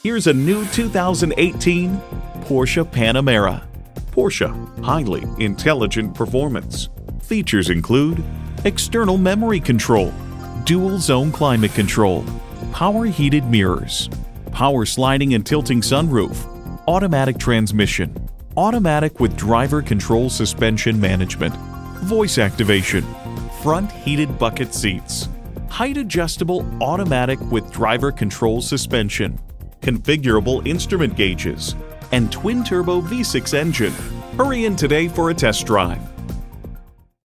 Here's a new 2018 Porsche Panamera. Porsche, highly intelligent performance. Features include external memory control, dual zone climate control, power heated mirrors, power sliding and tilting sunroof, automatic transmission, automatic with driver control suspension management, voice activation, front heated bucket seats, height adjustable automatic with driver control suspension, configurable instrument gauges, and twin turbo V6 engine. Hurry in today for a test drive.